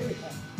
There we.